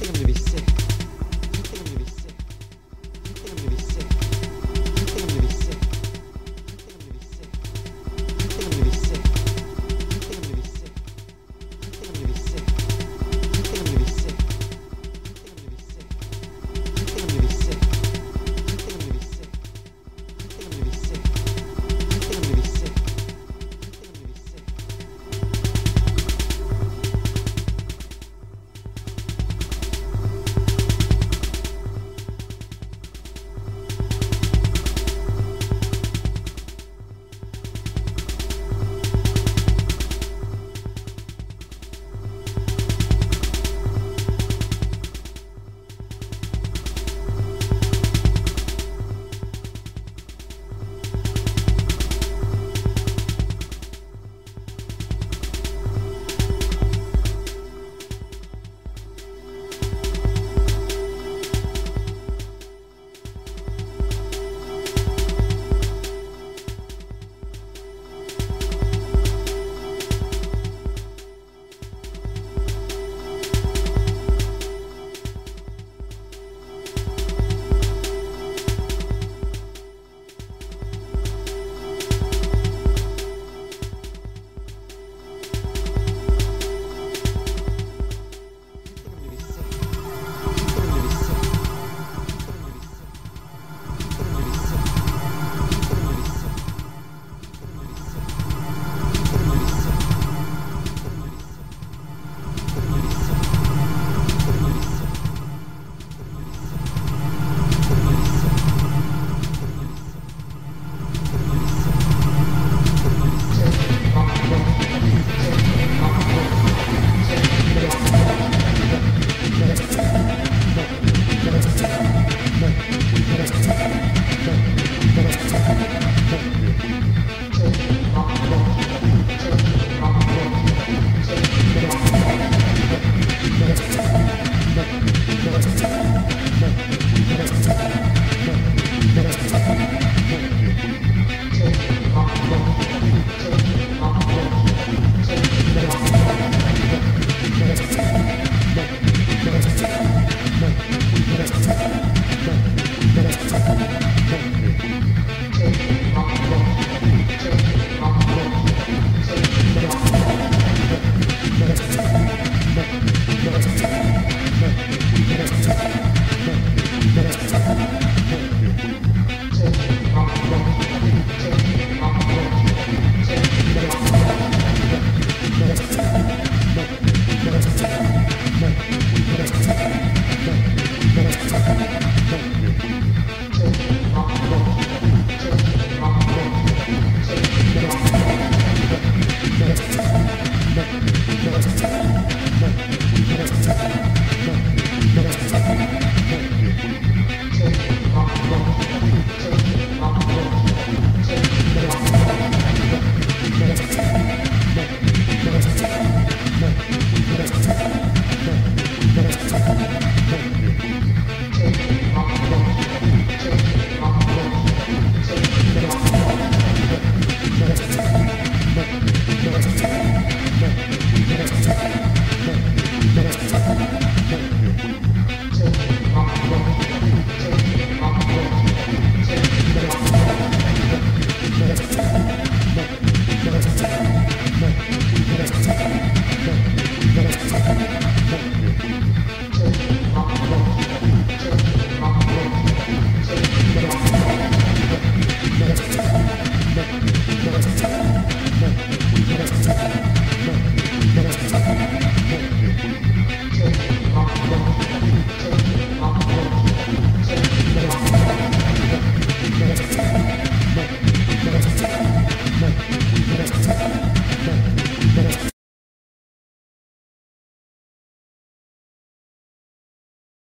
think I'm gonna be sick.